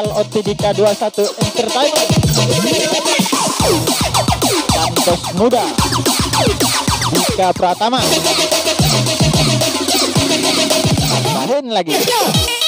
Royal OTDK 21 Entertainment. Santos Muda. Dika Pratama. Main lagi.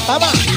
Muda Dika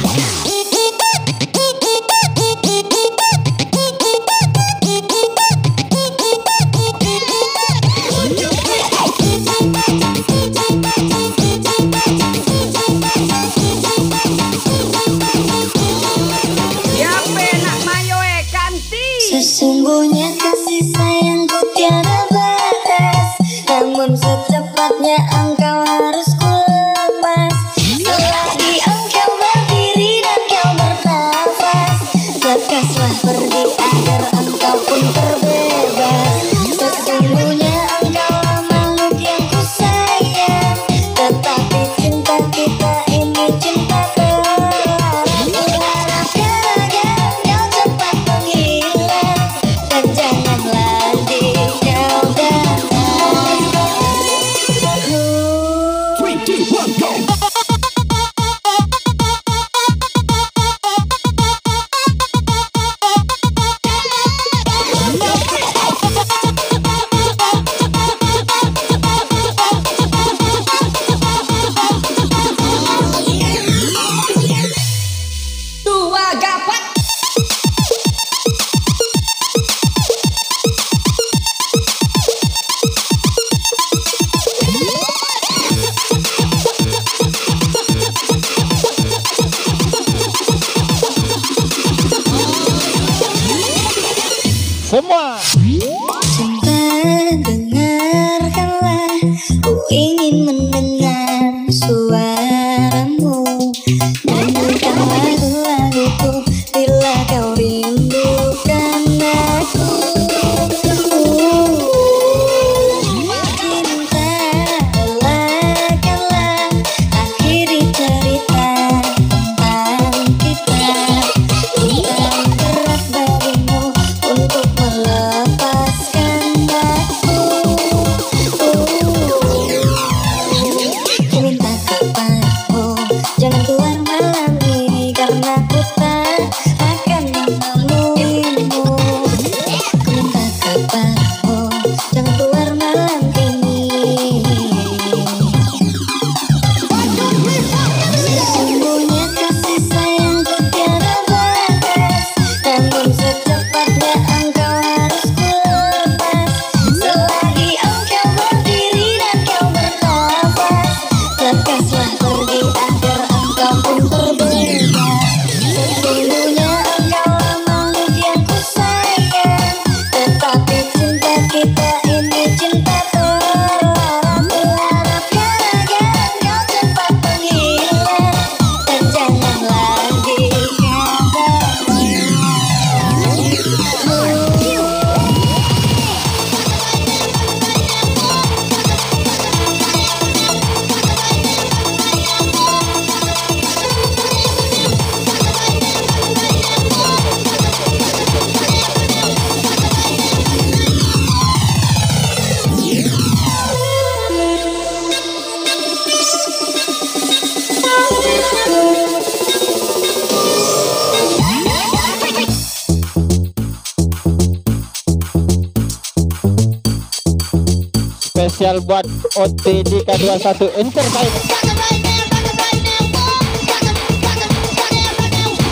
buat OT Dika 21 Entertainment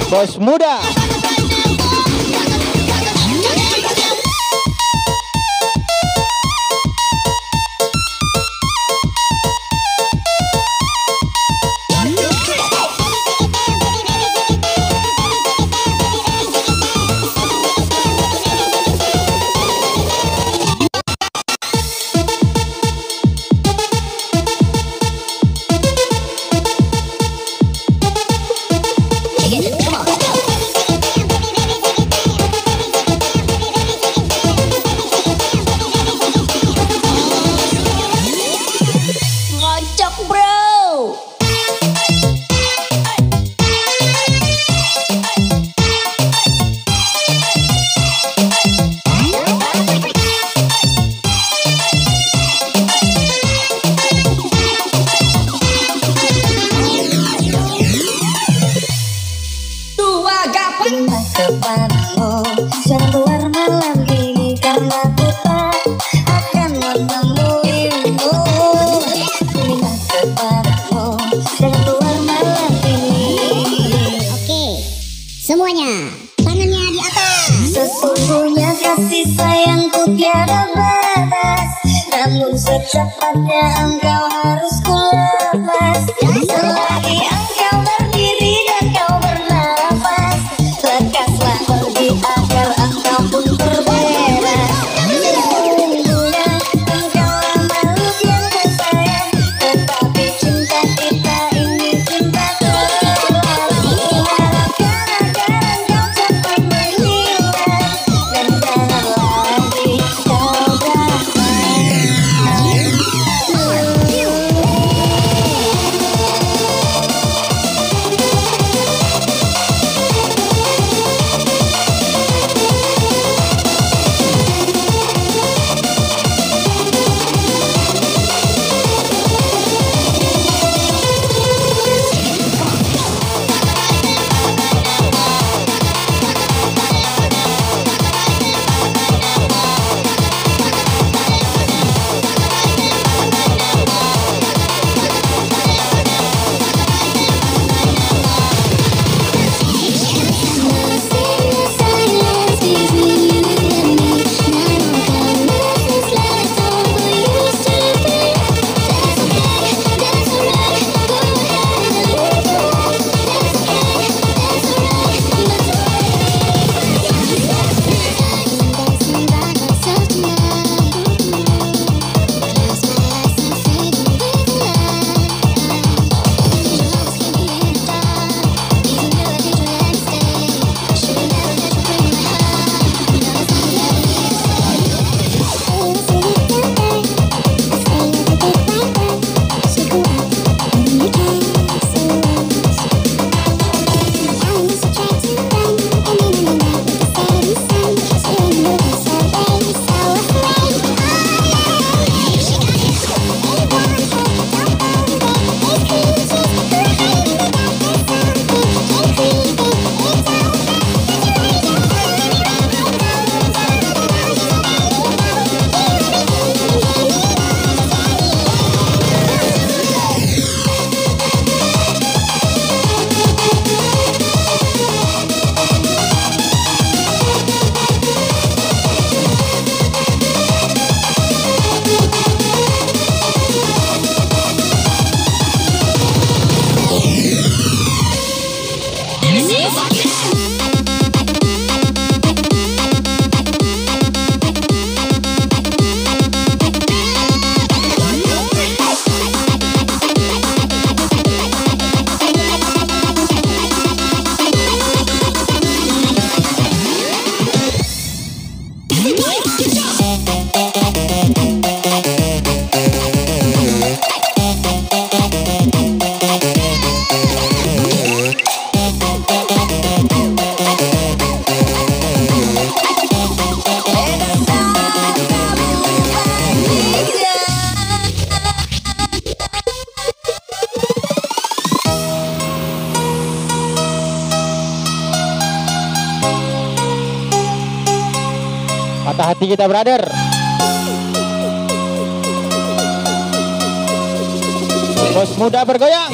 Bos Muda kita brother. Bos muda bergoyang.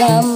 come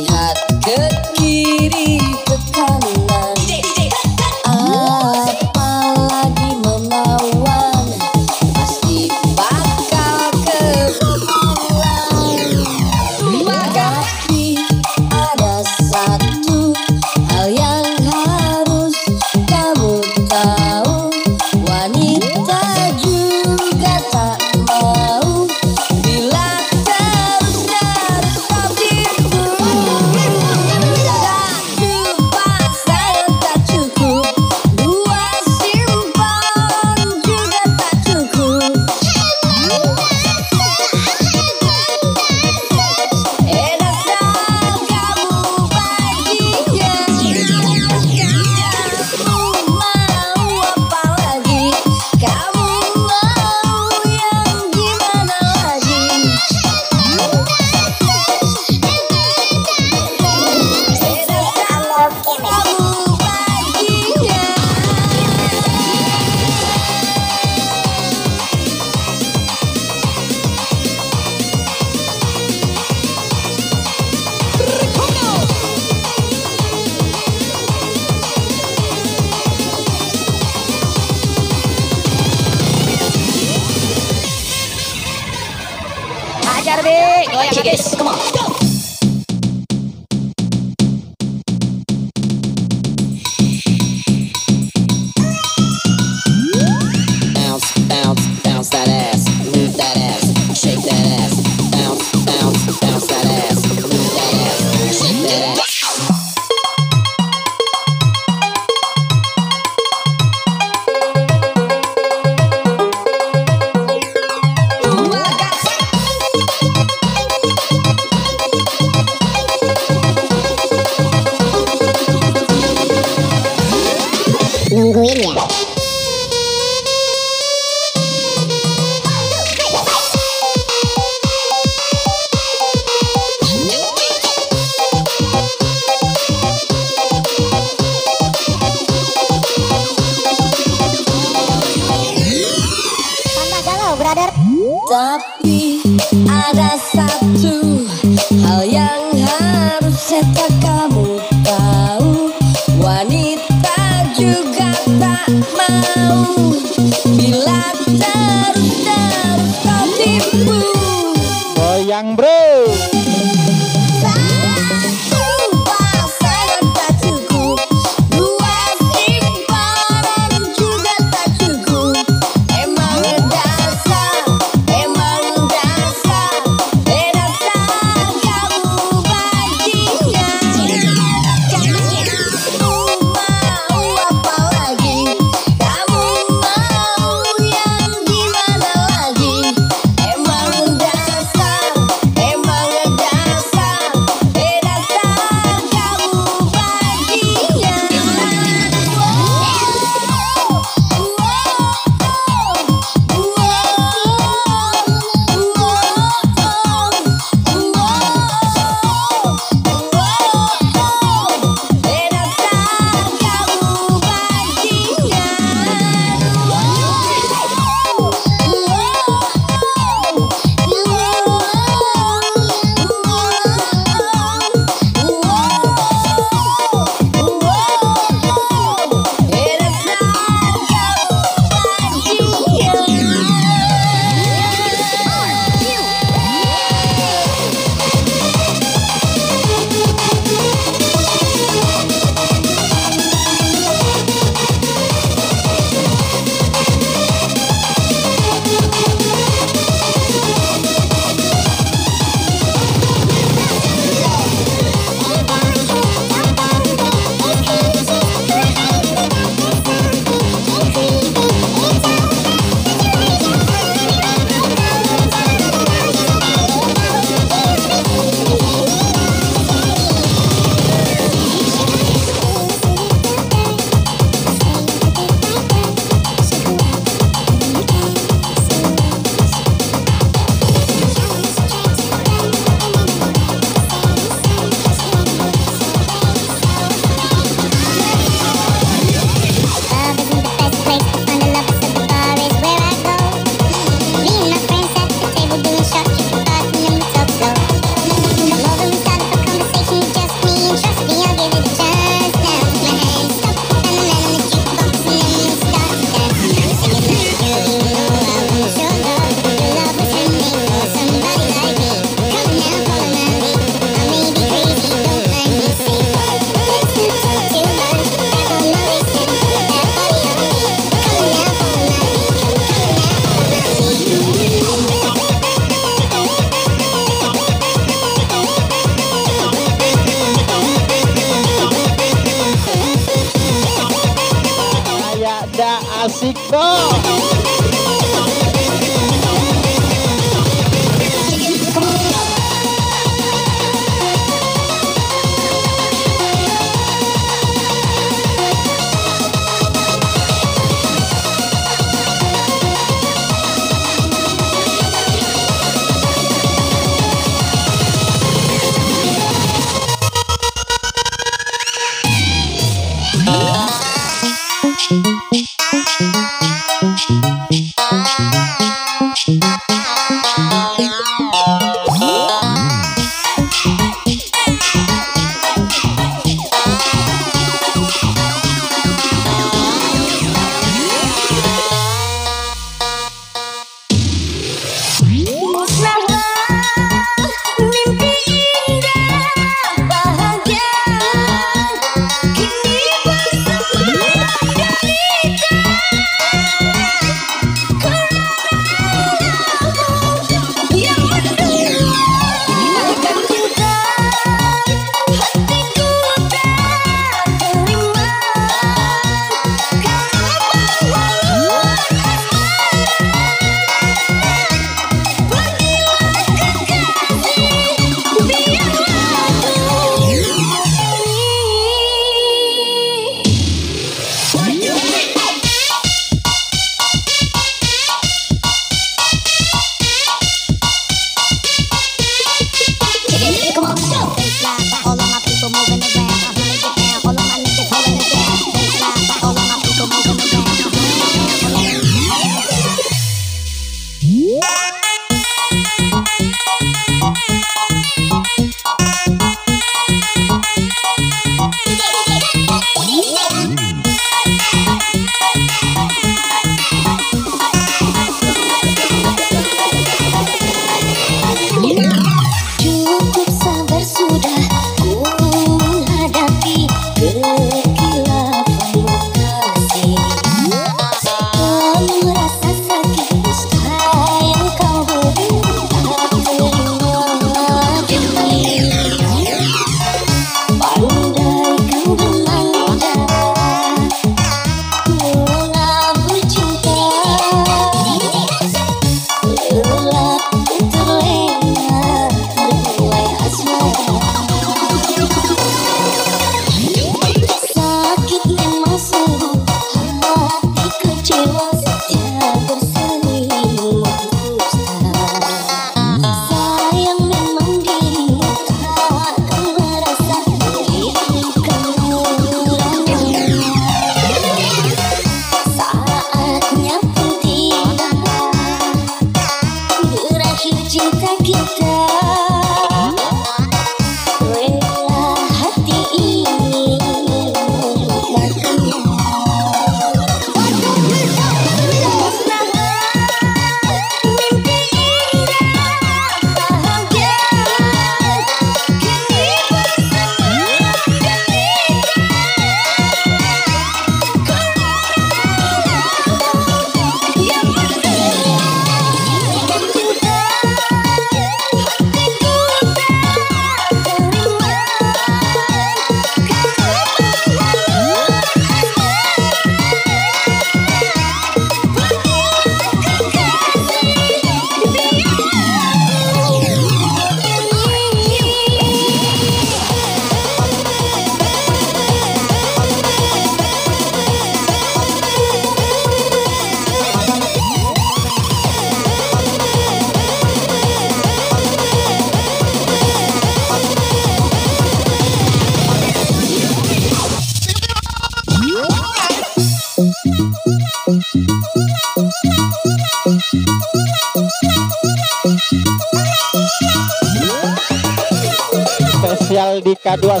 K21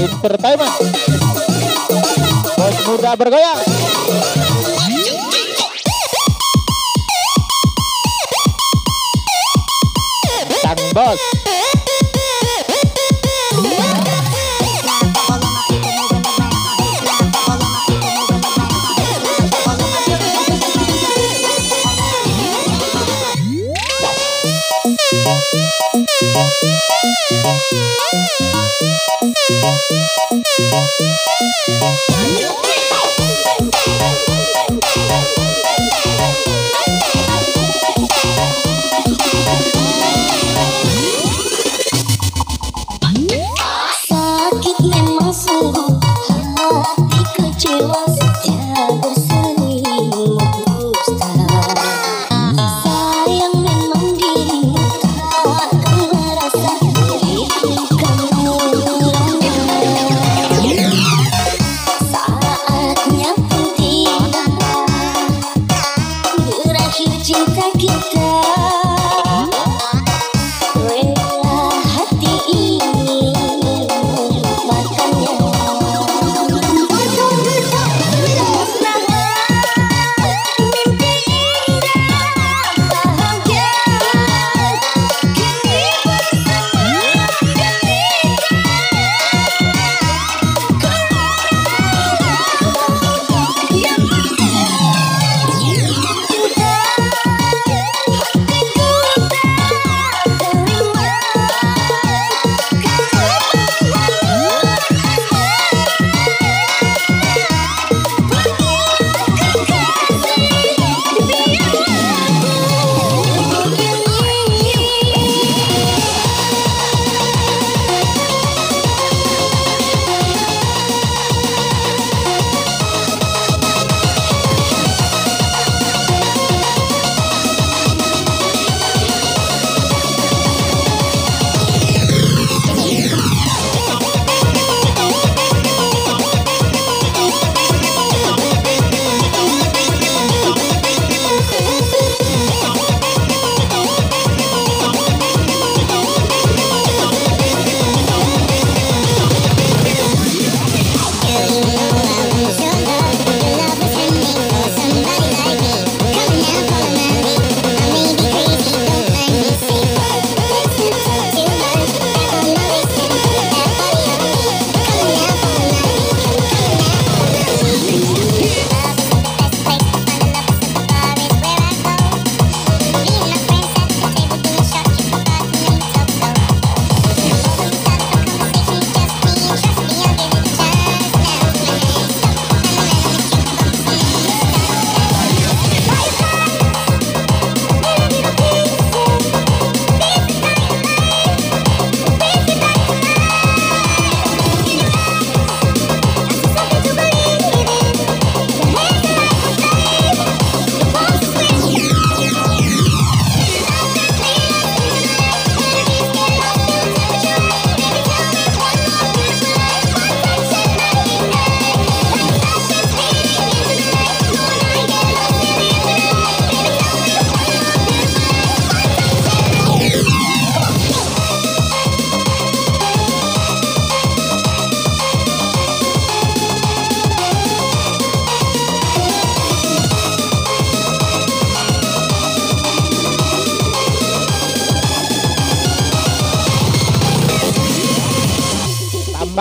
Entertainment Bos muda bergoyang. Sang bos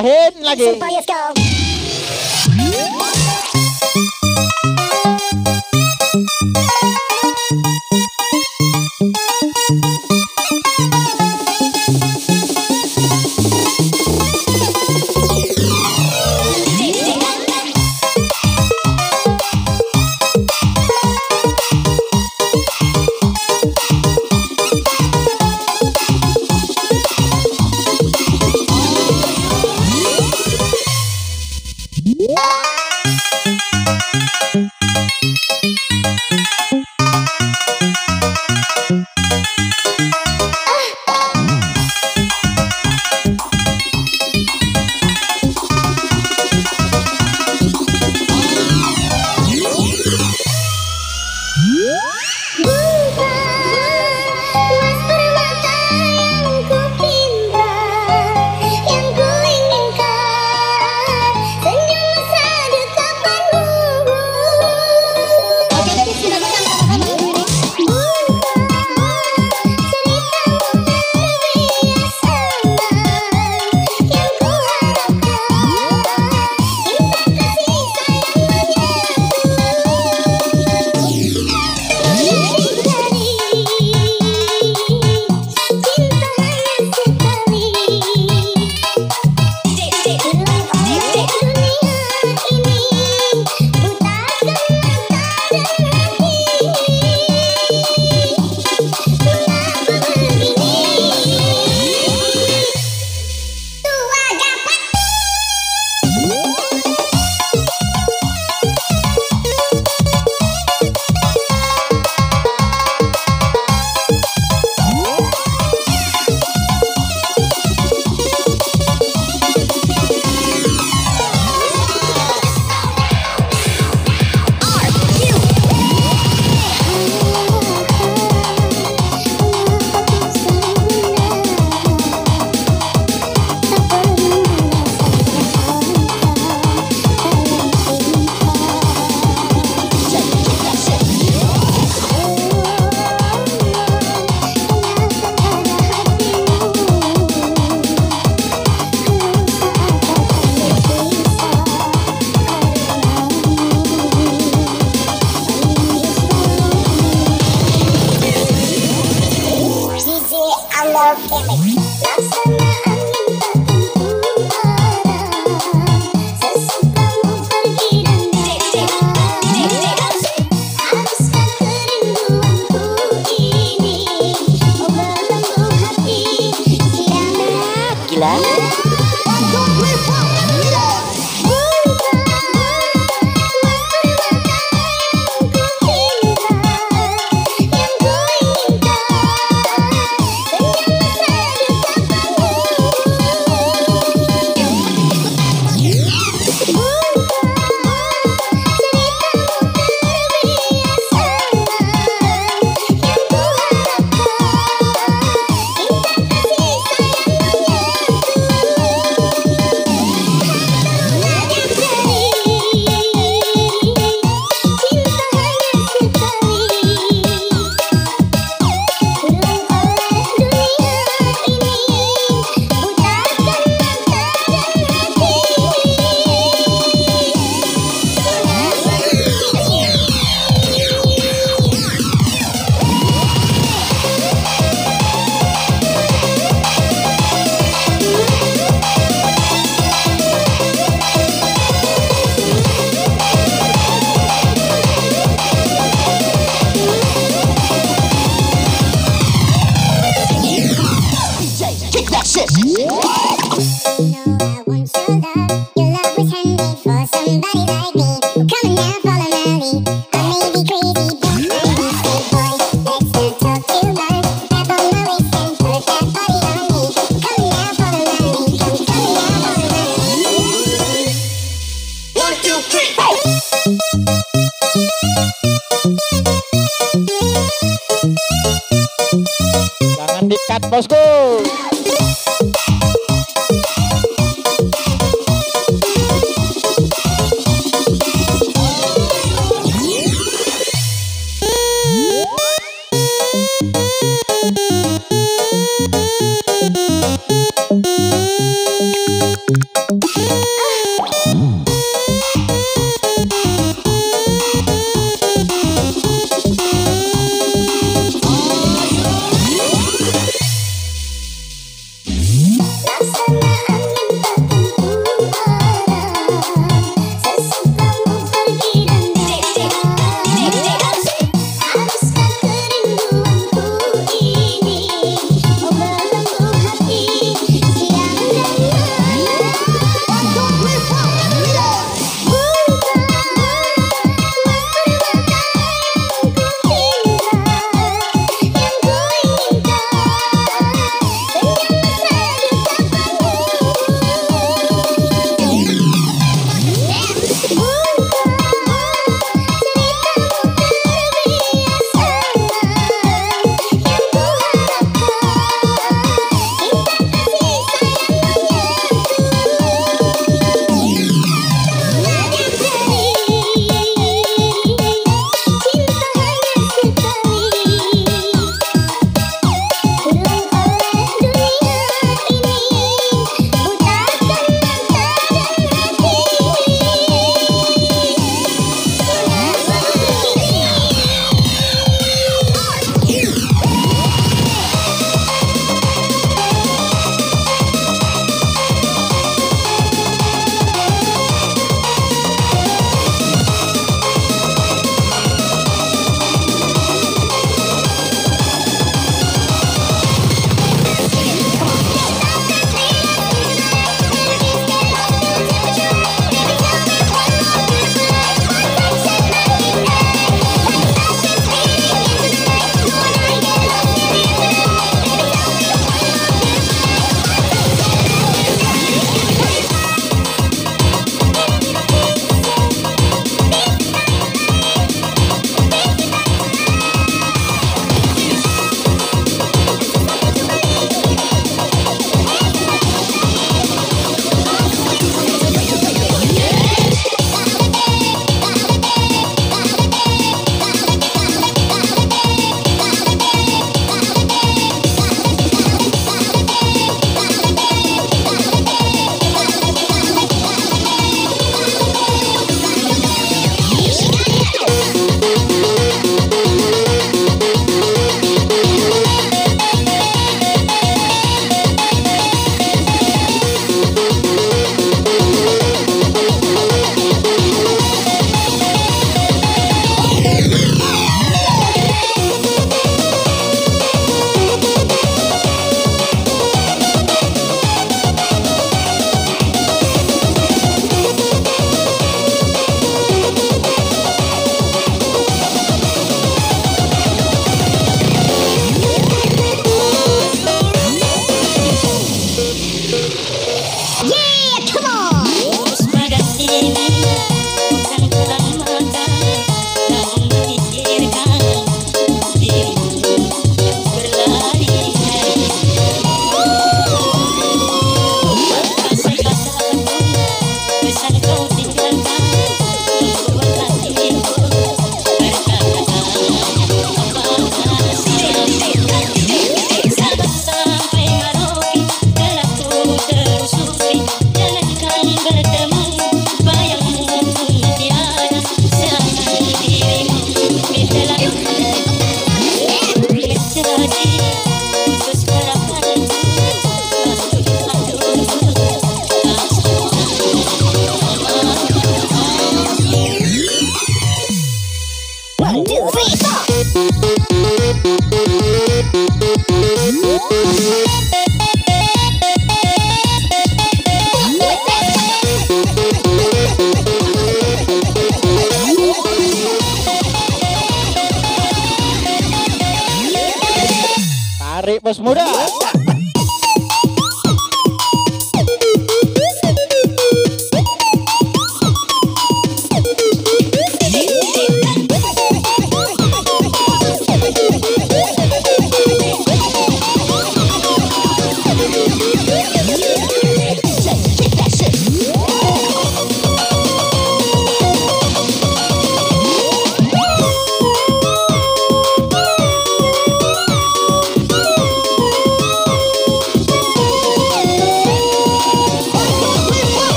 Tambahin lagi Let's go.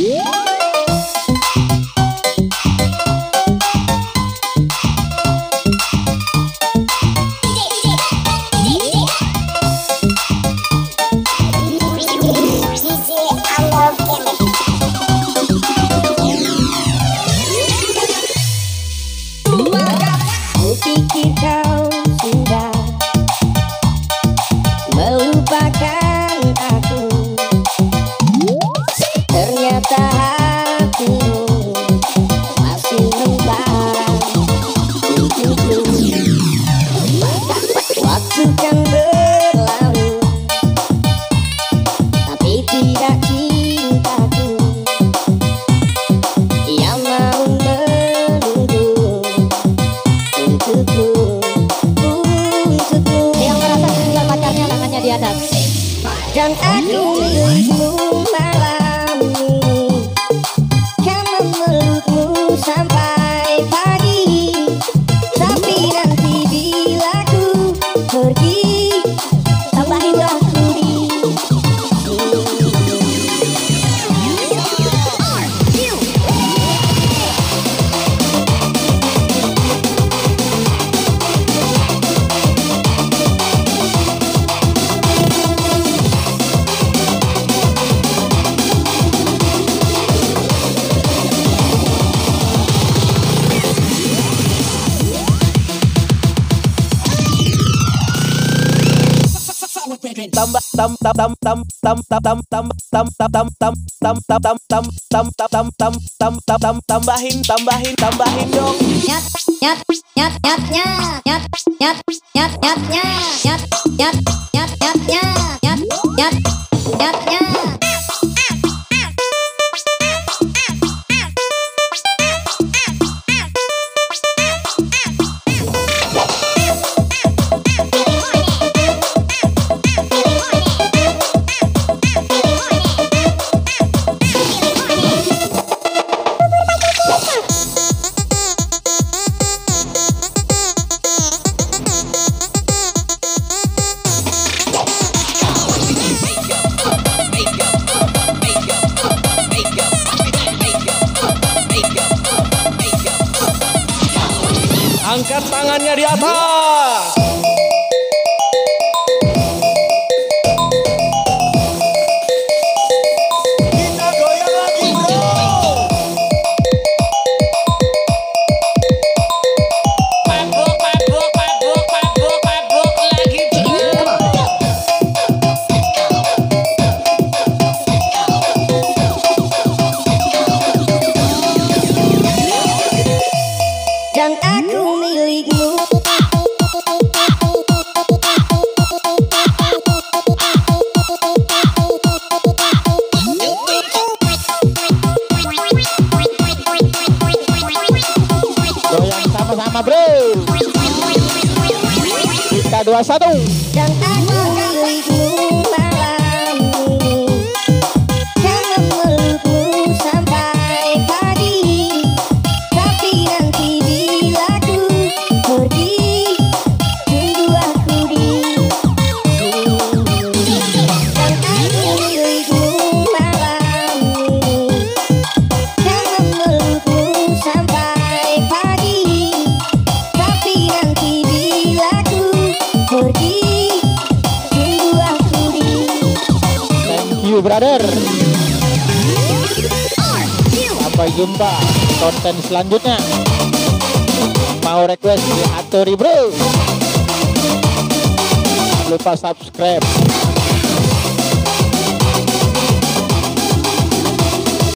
Música tambahin tambahin tambahin dong nyat nyat nyat nyat nyat nyat nyat nyat nyat nyat nyat nyat nyat nyat